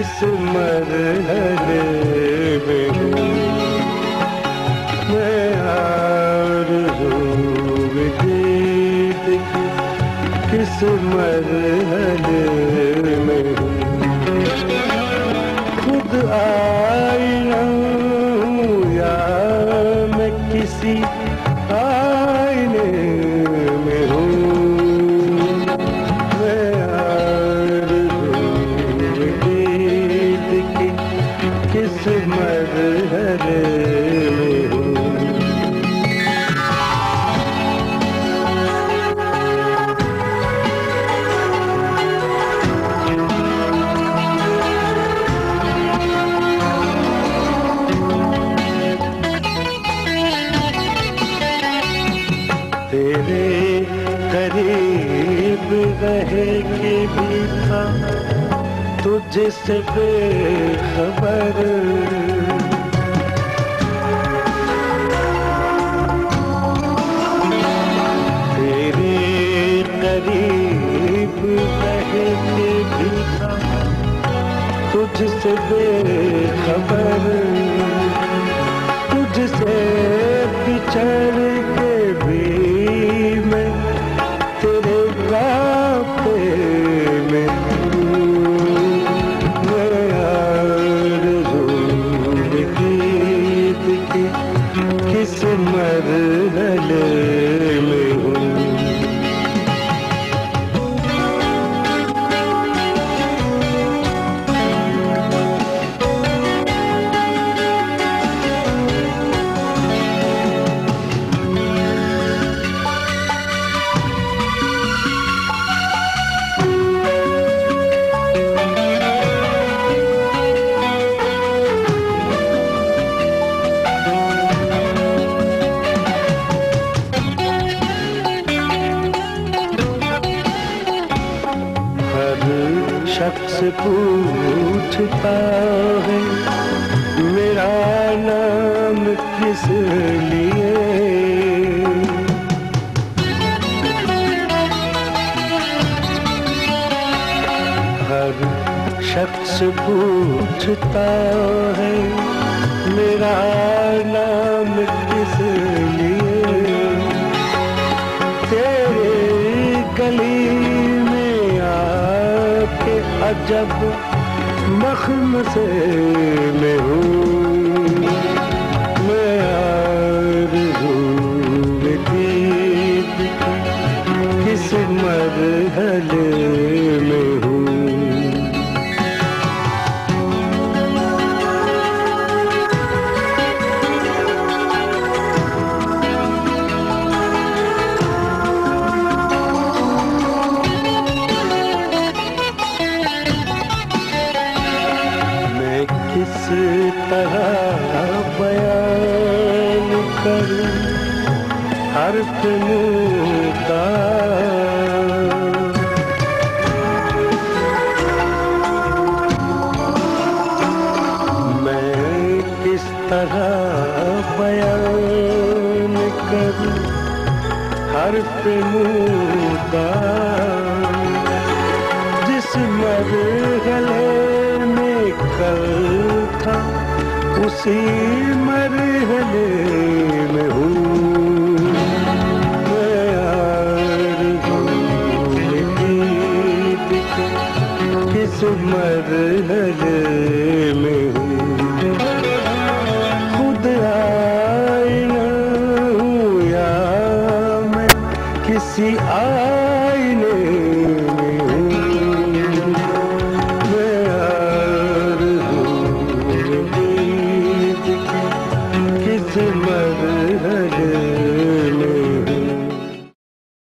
किस मरहले में हूँ मैं हूँ खुद आईना हूँ या मैं किसी तेरे करीब रहे के भी था। तुझसे बेखबर। तेरे करीब रहे के भी था। तुझसे बेखबर। किस शख्स पूछता है। मेरा नाम किस लिए? हर शख्स पूछता है। मेरा नाम अजब मखम से मैं हूँ। तरह बयान करूँ? हर्फ मुँह मैं किस तरह बयान करूँ? हर्फ मुँह का जिस मरहले में था उसी मरहले में हूँ। किस मरहले में खुद आईना हूँ या मैं किसी आईने